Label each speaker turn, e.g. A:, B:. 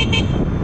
A: Beep.